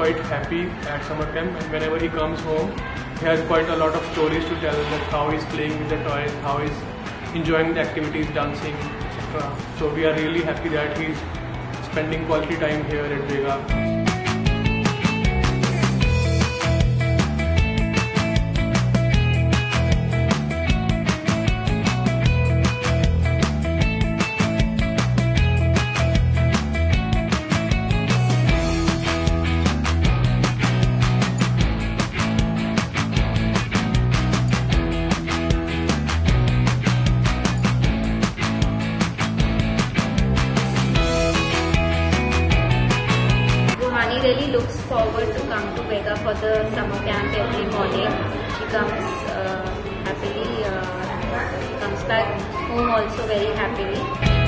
quite happy at summer camp and whenever he comes home he has quite a lot of stories to tell like how he's playing with the toys, how he's enjoying the activities, dancing, etc. So we are really happy that he's spending quality time here at Vega. Really looks forward to come to Vega for the summer camp every morning. She comes uh, happily, uh, comes back home also very happily.